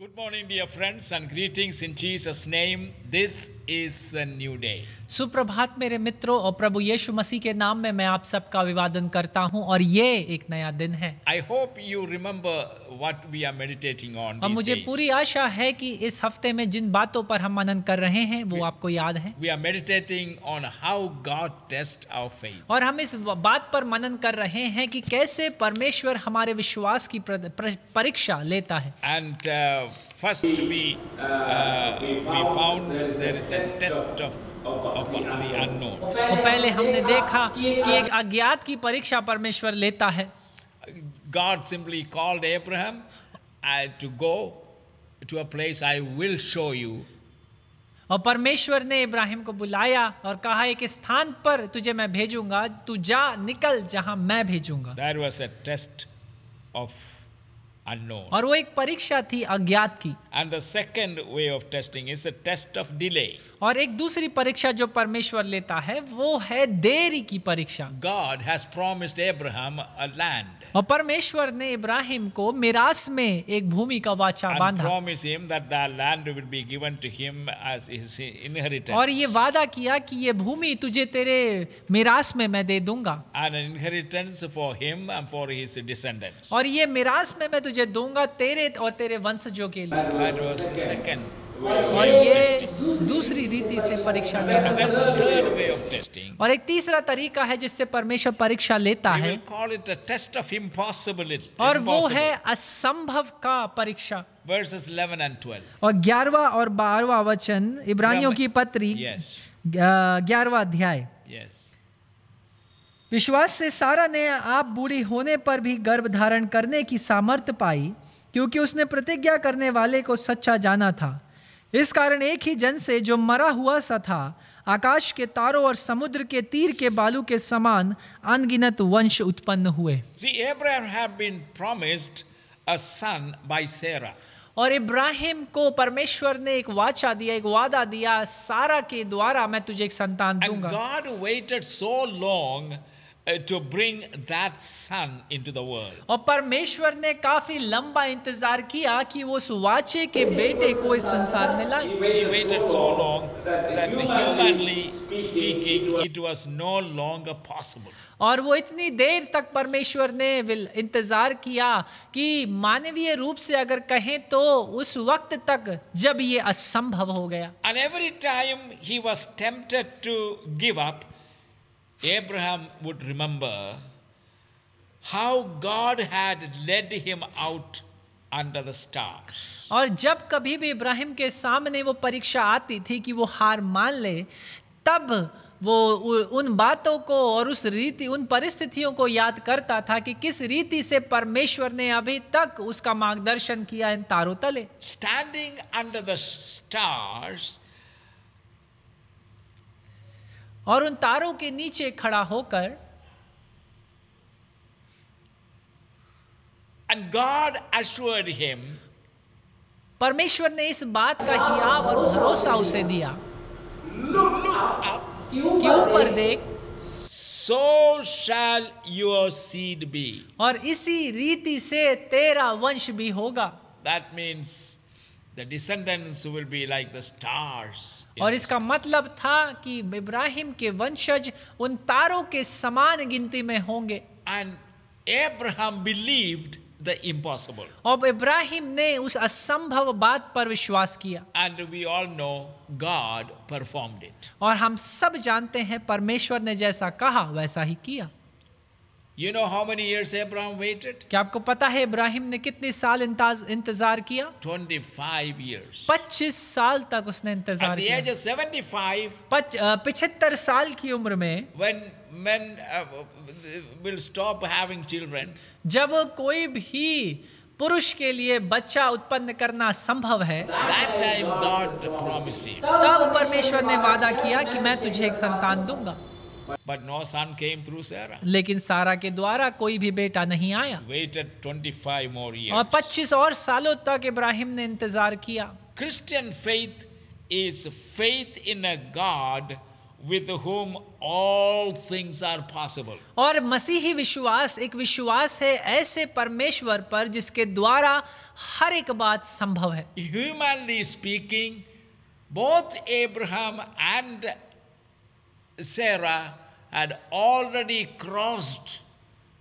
Good morning, dear friends, and greetings in Jesus' name. This is a new day. सुप्रभात मेरे मित्रों और प्रभु यीशु मसीह के नाम में मैं आप सबका अभिवादन करता हूँ और ये एक नया दिन है I hope you remember what we are meditating on. और मुझे days. पूरी आशा है कि इस हफ़्ते में जिन बातों पर हम मनन कर रहे हैं वो आपको याद है We are meditating on how God tests our faith. और हम इस व- बात पर मनन कर रहे हैं कि कैसे परमेश्वर हमारे विश्वास की प्र- प्र- परीक्षा लेता है And uh, first, we uh, we found there is a test of of the unknown. और पहले हमने देखा कि एक अज्ञात की परीक्षा परमेश्वर लेता है God simply called Abraham uh, to go to a place I will show you. और परमेश्वर ने इब्राहिम को बुलाया और कहा एक स्थान पर तुझे मैं भेजूँगा तू जा निकल जहाँ मैं भेजूँगा That was a test of unknown. और वो एक परीक्षा थी अज्ञात की And the second way of testing is a test of delay. और एक दूसरी परीक्षा जो परमेश्वर लेता है वो है देरी की परीक्षा। God has promised Ibrahim a land और परमेश्वर ने इब्राहिम को मिरास में एक भूमि का वाचा बांधा। और ये वादा किया कि ये भूमि तुझे तेरे मिरास में मैं दे दूँगा। और ये मिरास में मैं तुझे दूँगा तेरे और तेरे वंशजों के लिए। और ये दूसरी रीति से परीक्षा है. और एक तीसरा तरीका है जिससे परमेश्वर परीक्षा लेता है. और वो है असंभव का परीक्षा Verses 11 and 12. और ग्यारहवा और बारहवा वचन इब्रानियों की पत्री Yes. ग्यारहवा अध्याय Yes. विश्वास से सारा ने आप बूढ़ी होने पर भी गर्भ धारण करने की सामर्थ्य पाई क्योंकि उसने प्रतिज्ञा करने वाले को सच्चा जाना था इस कारण एक ही जन से जो मरा हुआ सा था आकाश के तारों और समुद्र के तीर के बालू के समान अनगिनत वंश उत्पन्न हुए See, Abraham had been promised a son by Sarah. और इब्राहिम को परमेश्वर ने एक वाचा दिया एक वादा दिया सारा के द्वारा मैं तुझे एक संतान And दूँगा God waited so long to bring that son into the world. और परमेश्वर ने काफ़ी लंबा इंतज़ार किया कि वो उस वाचे के बेटे को इस संसार में लाए He waited so long that humanly speaking, it was no longer possible. और वो इतनी देर तक परमेश्वर ने इंतज़ार किया कि मानवीय रूप से अगर कहें तो उस वक्त तक जब ये असंभव हो गया And every time he was tempted to give up, Abraham would remember how God had led him out under the stars. और जब कभी भी इब्राहिम के सामने वो परीक्षा आती थी कि वो हार मान ले तब वो उन बातों को और उस रीति उन परिस्थितियों को याद करता था कि किस रीति से परमेश्वर ने अभी तक उसका मार्गदर्शन किया इन तारों तले स्टैंडिंग अंडर द stars, और उन तारों के नीचे खड़ा होकर And God assured him, परमेश्वर ने इस बात का ही आव और भरोसा उसे दिया। कि ऊपर देख? So shall your seed be और इसी रीति से तेरा वंश भी होगा। That means the descendants will be like the stars और इसका मतलब था कि इब्राहिम के वंशज उन तारों के समान गिनती में होंगे and Abraham believed the impossible. और इब्राहिम ने उस असंभव बात पर विश्वास किया And we all know God performed it. और हम सब जानते हैं परमेश्वर ने जैसा कहा वैसा ही किया You know how many years Abraham waited? क्या आपको पता है इब्राहिम ने कितने साल इंतज़ार किया 25 years. 25 साल तक उसने इंतज़ार At the age of 75, पिछहत्तर साल की उम्र में when men uh, will stop having children, जब कोई भी पुरुष के लिए बच्चा उत्पन्न करना संभव है. तब परमेश्वर ने वादा किया कि मैं तुझे एक संतान दूँगा But no son came through Sarah. लेकिन सारा के द्वारा कोई भी बेटा नहीं आया Waited 25 more years. और 25 और सालों तक इब्राहिम ने इंतज़ार किया Christian faith is faith in a God With whom all things are possible. और मसीही विश्वास एक विश्वास है ऐसे परमेश्वर पर जिसके द्वारा हर एक बात संभव है Humanly speaking, both Abraham and Sarah had already crossed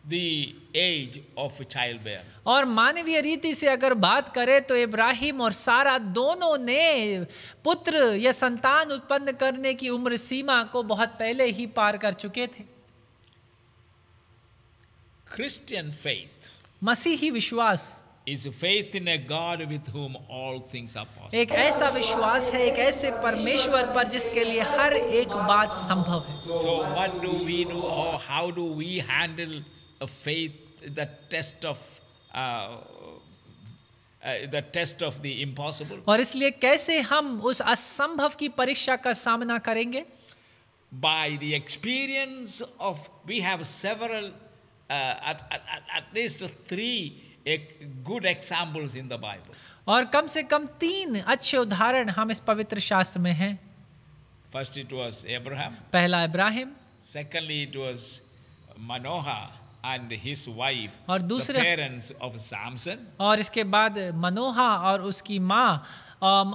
the age of childbearing. और मानवीय रीति से अगर बात करें तो इब्राहिम और सारा दोनों ने पुत्र या संतान उत्पन्न करने की उम्र सीमा को बहुत पहले ही पार कर चुके थे Christian फेथ मसीही विश्वास is faith in a God with whom all things are possible. एक ऐसा विश्वास है एक ऐसे परमेश्वर पर जिसके लिए हर एक बात संभव है So, what do we do, or how do we handle a faith, the test of uh, uh, the test of the impossible? और इसलिए कैसे हम उस असंभव की परीक्षा का सामना करेंगे By the experience of, we have several, uh, at, at, at- at least three uh, good examples in the Bible. और कम से कम तीन अच्छे उदाहरण हम इस पवित्र शास्त्र में हैं First, it was Abraham. पहला Ibrahim Secondly, it was Manoah and his wife, और दूसरे- parents of Samson. और इसके बाद मनोहा और उसकी माँ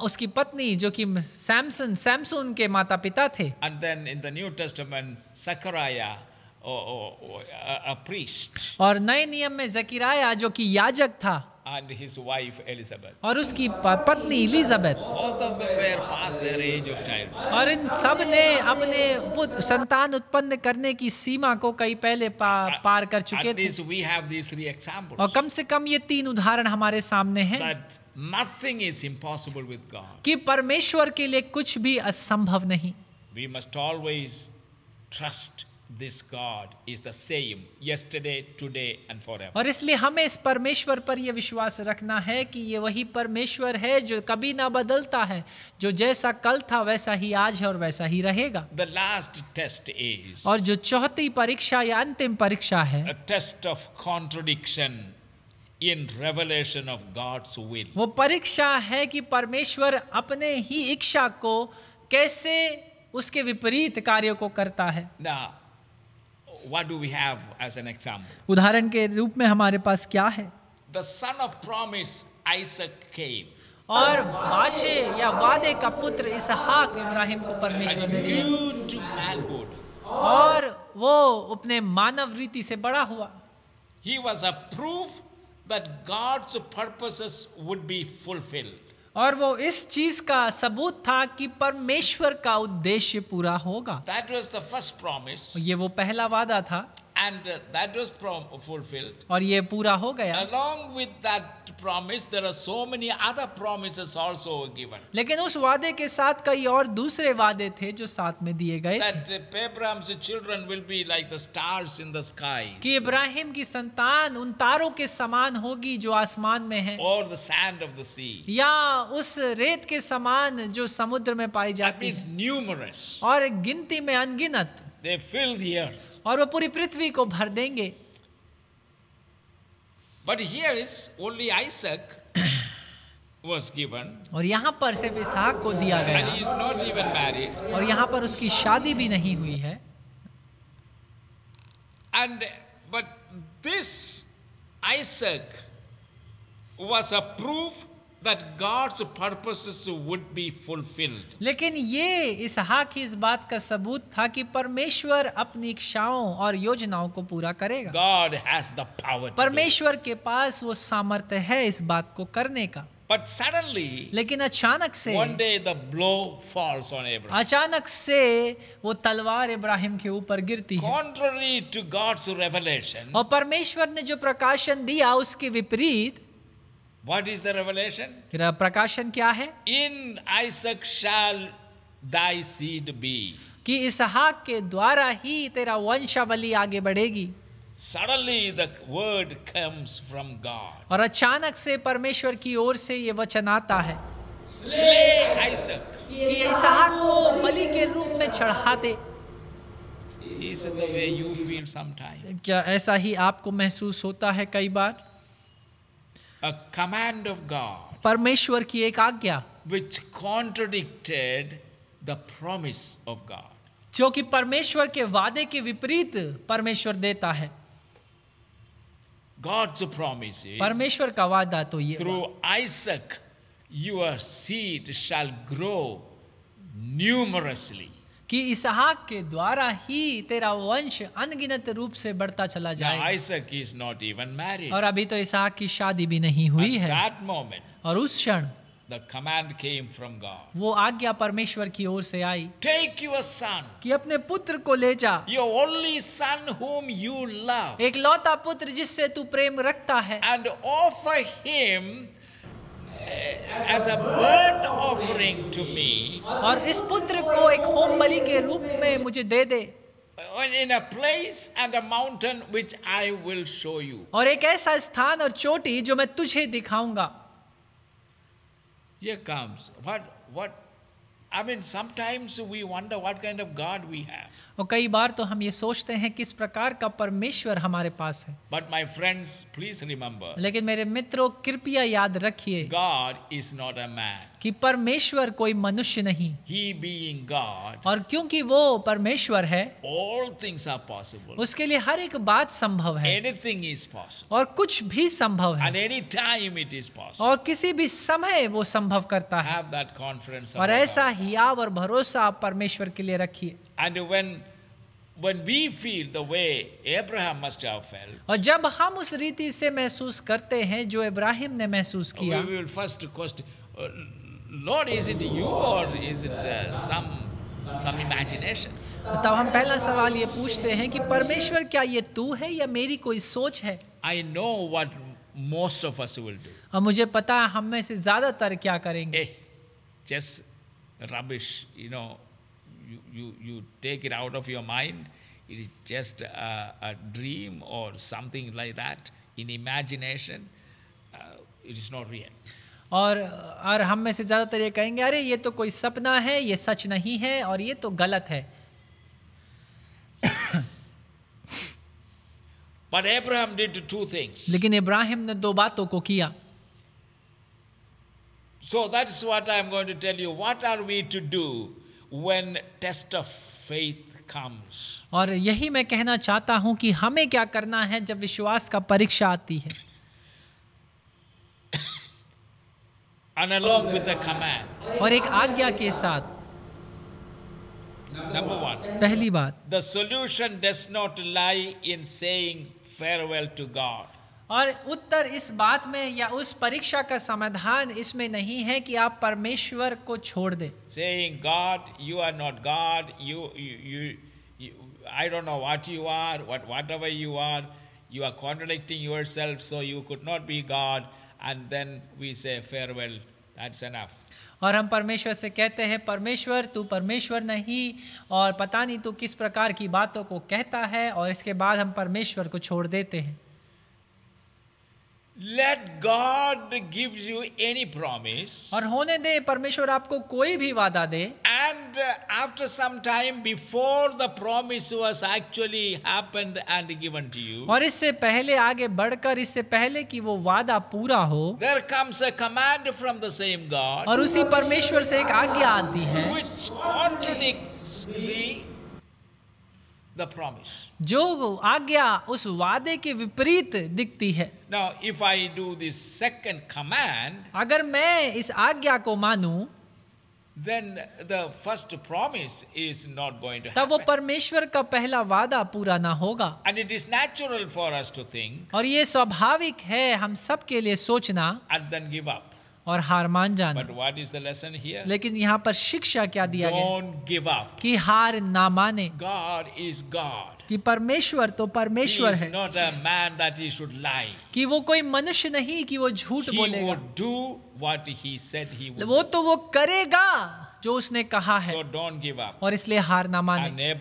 उसकी पत्नी जो कि सैमसन सैमसून के माता पिता थे And then in the New Testament, Zechariah, or, or, or a, a priest, और नए नियम में जकीराया जो कि याजक था and his wife Elizabeth. और उसकी पत्नी इलिजाबेथ. और इन सबने अपने संतान उत्पन्न करने की सीमा को कई पहले पा, पार कर चुके थे we have these three examples. और कम से कम ये तीन उदाहरण हमारे सामने हैं nothing is impossible with God. कि परमेश्वर के लिए कुछ भी असंभव नहीं We must always trust this God is the same yesterday, today, and forever. और इसलिए हमें इस परमेश्वर पर यह विश्वास रखना है कि ये वही परमेश्वर है जो कभी ना बदलता है जो जैसा कल था वैसा ही आज है और वैसा ही रहेगा The last test is और जो चौथी परीक्षा या अंतिम परीक्षा है a test of contradiction in revelation of God's will. वो परीक्षा है कि परमेश्वर अपने ही इच्छा को कैसे उसके विपरीत कार्यों को करता है Now, what do we have as an example? उदाहरण के रूप में हमारे पास क्या है The son of promise, Isaac, came. और वाचे या वादे का पुत्र इसहाक इब्राहिम को परमेश्वर ने दिया. और वो अपने मानव रीति से बड़ा हुआ He was a proof that God's purposes would be fulfilled. और वो इस चीज़ का सबूत था कि परमेश्वर का उद्देश्य पूरा होगा। That was the first promise, ये वो पहला वादा था। And uh, that was prom- fulfilled. और ये पूरा हो गया Along with that promise, there are so many other promises also given. लेकिन उस वादे के साथ कई और दूसरे वादे थे जो साथ में दिए गए That uh, Abraham's children will be like the stars in the sky, कि इब्राहिम की संतान उन तारों के समान होगी जो आसमान में है or the sand of the sea. या उस रेत के समान जो समुद्र में पाई That जाती means है numerous. और गिनती में अनगिनत They fill the earth. और वो पूरी पृथ्वी को भर देंगे। But here is only Isaac was given और यहाँ पर सिर्फ़ इसहाक को दिया गया। and he is not और यहाँ पर उसकी शादी भी नहीं हुई है। And but this Isaac was a proof that God's purposes would be fulfilled. लेकिन ये इसहाक ही इस बात का सबूत था कि परमेश्वर अपनी इच्छाओं और योजनाओं को पूरा करेगा God has the power. परमेश्वर के पास वो सामर्थ्य है इस बात को करने का But suddenly, लेकिन अचानक से one day the blow falls on Abraham. अचानक से वो तलवार इब्राहिम के ऊपर गिरती है Contrary to God's revelation, और परमेश्वर ने जो प्रकाशन दिया उसके विपरीत what is the revelation? र- प्रकाशन क्या है In Isaac shall thy seed be. कि इसहाक के द्वारा ही तेरा वंशावली आगे बढ़ेगी Suddenly the word comes from God. और अचानक से परमेश्वर की ओर से ये वचन आता है Slay Isaac. कि इसहाक को बलि के रूप में चढ़ा दे Is the way you feel sometimes? क्या ऐसा ही आपको महसूस होता है कई बार A command of God परमेश्वर की एक आज्ञा which contradicted the promise of God. जो कि परमेश्वर के वादे के विपरीत परमेश्वर देता है God's promise is परमेश्वर का वादा तो ये through Isaac, your seed shall grow numerously. कि इसहाक के द्वारा ही तेरा वंश अनगिनत रूप से बढ़ता चला जाएगा। और अभी तो इसहाक की शादी भी नहीं हुई है। moment, और उस क्षण कमांड केम फ्रॉम गॉड वो आज्ञा परमेश्वर की ओर से आई टेक यूर सन की अपने पुत्र को ले जा। Your only son whom you love एक लौता पुत्र जिससे तू प्रेम रखता है। And of him as a burnt offering to me और इस पुत्र को एक होम बलि के रूप में मुझे दे दे in a place and a mountain which I will show you. और एक ऐसा स्थान और चोटी जो मैं तुझे दिखाऊँगा Here comes what what I mean sometimes we wonder what kind of God we have. और कई बार तो हम ये सोचते हैं किस प्रकार का परमेश्वर हमारे पास है but my friends please remember लेकिन मेरे मित्रों कृपया याद रखिए God is not a man. कि परमेश्वर कोई मनुष्य नहीं। ही बीइंग गॉड और क्योंकि वो परमेश्वर है ऑल थिंग्स आर पॉसिबल उसके लिए हर एक बात संभव है। एनीथिंग इज़ पॉसिबल और कुछ भी संभव है। Any time it is possible और किसी भी समय वो संभव करता है। और ऐसा ही आप और भरोसा आप परमेश्वर के लिए रखिए। And when When we feel the way Abraham must have felt, और जब हम उस रीति से महसूस करते हैं जो इब्राहिम ने महसूस किया we will first question, uh, Lord, is it you or is it uh, some some imagination? तब हम पहला सवाल ये पूछते हैं कि परमेश्वर क्या ये तू है या मेरी कोई सोच है I know what most of us will do. और मुझे पता है हम में से ज़्यादातर क्या करेंगे rubbish, you know, you, you, you take it out of your mind. It is just a, a dream or something like that in imagination. Uh, it is not real. और और हम में से ज़्यादातर ये कहेंगे अरे ये तो कोई सपना है ये सच नहीं है और ये तो गलत है But Abraham did two things. लेकिन इब्राहिम ने दो बातों को किया So that's what I'm going to tell you. What are we to do when test of faith comes? और यही मैं कहना चाहता हूँ कि हमें क्या करना है जब विश्वास का परीक्षा आती है along with the command. aur ek aagya ke sath number 1 pehli baat the solution does not lie in saying farewell to god. और उत्तर इस बात में या उस परीक्षा का समाधान इसमें नहीं है कि आप परमेश्वर को छोड़ दे। God you are not God you I don't know what you are what what ever you are you are contradicting yourself so you could not be God and then we say farewell. That's enough. और हम परमेश्वर से कहते हैं परमेश्वर तू परमेश्वर नहीं और पता नहीं तू किस प्रकार की बातों को कहता है और इसके बाद हम परमेश्वर को छोड़ देते हैं. Let god give you any promise. और होने दे परमेश्वर आपको कोई भी वादा दे। And uh, after some time before the promise was actually happened and given to you और इससे पहले आगे बढ़कर इससे पहले कि वो वादा पूरा हो there comes a command from the same god और उसी परमेश्वर से एक आज्ञा आती है which contradicts the the promise. जो आज्ञा उस वादे के विपरीत दिखती है Now, if I do this second command, अगर मैं इस आज्ञा को मानूं then the first promise is not going to happen. तब वो परमेश्वर का पहला वादा पूरा ना होगा And it is natural for us to think और ये स्वाभाविक है हम सब के लिए सोचना and then give up. और हार मान जाना But what is the lesson here? लेकिन यहाँ पर शिक्षा क्या दिया गया Don't give up. कि हार ना माने God is God. कि परमेश्वर तो परमेश्वर है। Not a man that he कि वो कोई मनुष्य नहीं कि वो झूठ बोलेगा। वो तो वो करेगा जो उसने कहा है। सो और इसलिए हार ना माने।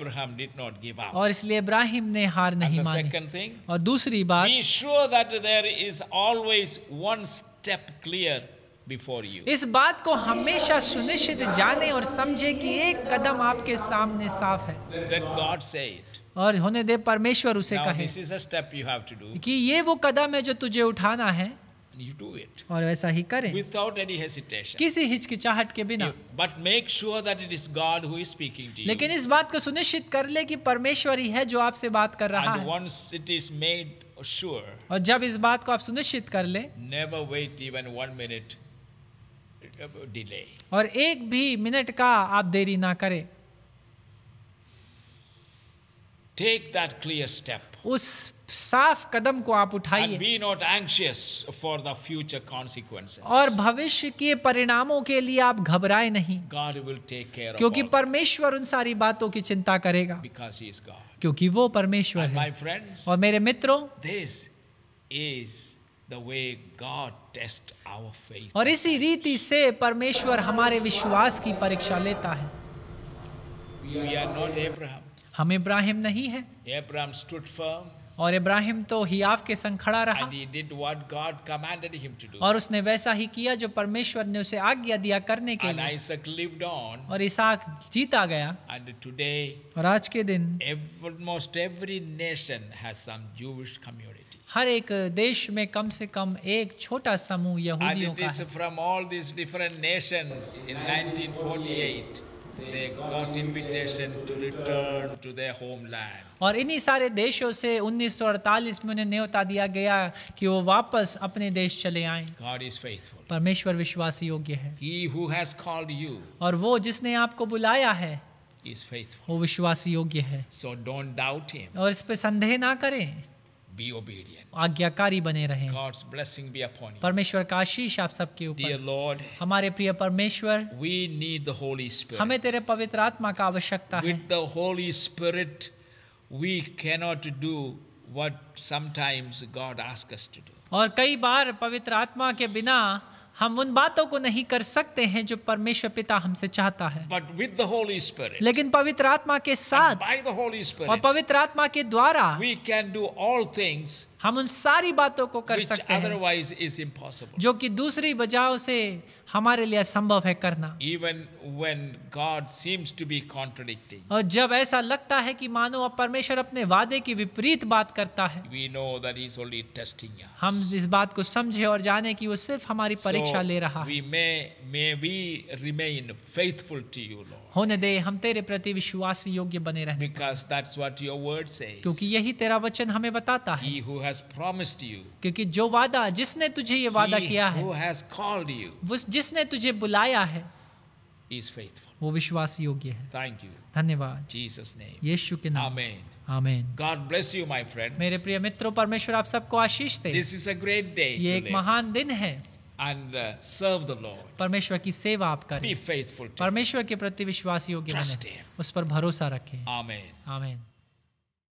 और इसलिए इब्राहिम ने हार नहीं मानी। सेकंड और दूसरी बात be is always clear before you इस बात को हमेशा सुनिश्चित जाने और समझे कि एक कदम आपके सामने साफ़ है। और होने दे परमेश्वर उसे कहे कि ये वो कदम है जो तुझे उठाना है। और वैसा ही करें। विदाउट एनी हेसिटेशन किसी हिचकिचाहट के बिना। But make sure that it is God who is speaking to लेकिन इस बात को सुनिश्चित कर ले कि परमेश्वर ही है जो आपसे बात कर रहा है। Once it is made sure और जब इस बात को आप सुनिश्चित कर ले never wait even 1 minute delay और एक भी मिनट का आप देरी ना करें। Take that clear step. उस साफ़ कदम को आप उठाइए। Be not anxious for the future consequence और भविष्य के परिणामों के लिए आप घबराए नहीं। गॉड will take care क्योंकि परमेश्वर उन सारी बातों की चिंता करेगा। Because he is क्योंकि वो परमेश्वर And है। my friends, और मेरे मित्रों this is the way God test our faith और इसी रीति से परमेश्वर हमारे विश्वास की परीक्षा लेता है। We are not Abraham. हम इब्राहिम नहीं है Abraham stood firm और इब्राहिम तो हियाव के संग खड़ा रहा and he did what God commanded him to do. और उसने वैसा ही किया जो परमेश्वर ने उसे आज्ञा दिया करने के And लिए Isaac lived on. और इसहाक जीता गया And today, और आज के दिन almost every nation has some Jewish community. हर एक देश में कम से कम एक छोटा समूह यहूदियों का है from all these different nations in 1948 they got invitation और इन्हीं सारे देशों से 1948 में उन्हें न्योता दिया गया कि वो वापस अपने देश चले आए। परमेश्वर विश्वास योग्य है। और वो जिसने आपको बुलाया है is faithful. वो विश्वास योग्य है। और इस पे संदेह ना करें। बी ओबीडियंट आज्ञाकारी बने रहे। परमेश्वर का आशीष आप सबके ऊपर। हमारे प्रिय परमेश्वर we need the Holy Spirit हमें तेरे पवित्र आत्मा का आवश्यकता है। With the Holy Spirit we can do what sometimes God ask to do और कई बार पवित्र आत्मा के बिना हम उन बातों को नहीं कर सकते हैं जो परमेश्वर पिता हमसे चाहता है the Holy Spirit, लेकिन पवित्र आत्मा के साथ the Holy और पवित्र आत्मा के द्वारा we can do all things हम उन सारी बातों को कर सकते हैं. जो कि दूसरी बजाव से हमारे लिए संभव है करना। Even when God seems to be contradicting और जब ऐसा लगता है कि मानो अब परमेश्वर अपने वादे की विपरीत बात करता है we know that is only testing हम इस बात को समझे और जाने कि वो सिर्फ़ हमारी परीक्षा ले रहा है। May we remain faithful to you Lord होने दे हम तेरे प्रति विश्वास योग्य बने रहें because that's what your word say क्योंकि यही तेरा वचन हमें बताता है। He who has promised you क्योंकि जो वादा जिसने तुझे ये वादा किया है हु हैज़ कॉल्ड यू जिसने तुझे बुलाया है वो विश्वास योग्य है। थैंक यू धन्यवाद। जीसस ने यीशु के नाम। Amen amen God bless you my friend मेरे प्रिय मित्रों परमेश्वर आप सबको आशीष दे। This is a great day ये एक महान दिन है। एंड सर्व द लॉर्ड परमेश्वर की सेवा आप करें। बी फेथफुल परमेश्वर के प्रति विश्वास योग्य बने। उस पर भरोसा रखें। आमेन आमेन